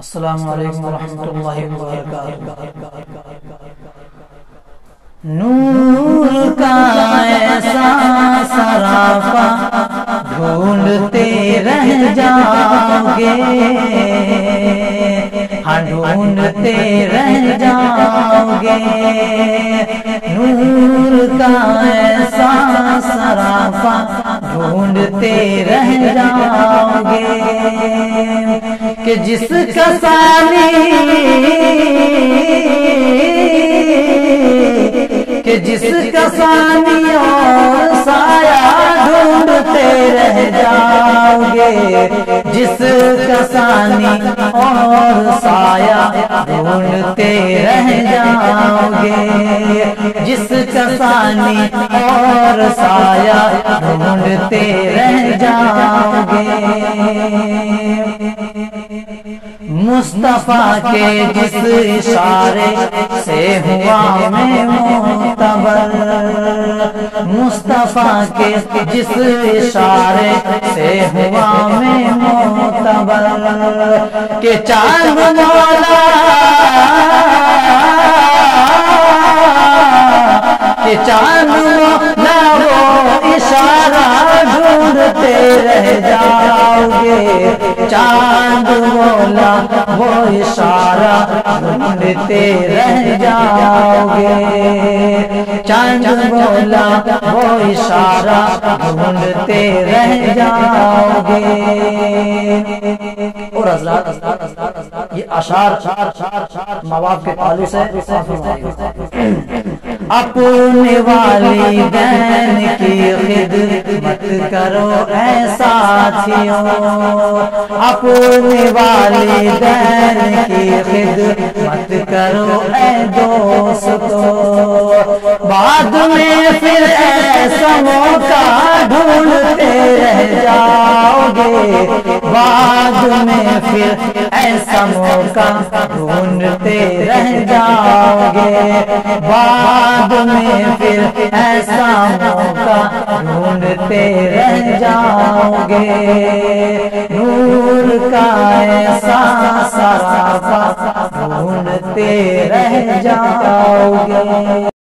अस्सलाम वालेकुम रहमतुल्लाहि व बरकातुहू नूर का ऐसा सरापा ढूंढते रह जाओगे हाँ ढूंढते रह जाओगे नूर का ऐसा सरापा ढूंढते रह जाओगे कि जिसका सानी कि जिसका और साया ढूंढते रह जाओगे, जिसका सानी और साया ढूंढते रह जाओगे, जिसका सानी और साया ढूंढते रह जाओगे। मुस्तफ़ा के जिस इशारे से हुआ मैं मोतबर। मुस्तफ़ा के जिस इशारे से हुआ मैं मोतबर। के चार मौला के वो इशारा ढूंढते रह जाओगे चाँद मौला वो इशारा ढूंढते रह जाओगे। चाँद मौला वो इशारा ढूंढते रह जाओगे। और हजरात ये अशार मवाब के तालु से अपने वाली बहन की खिदमत करो ऐसा अपने वाली बहन की खिदमत करो ऐ दोस्तों। बाद में फिर ऐसा मौका ढूंढते रह जाओगे। बाद में फिर ऐसा मौका ढूंढते रह जाओगे। बाद में फिर ऐसा ढूंढते रह जाओगे। नूर का ऐसा सा ढूंढते रह जाओगे।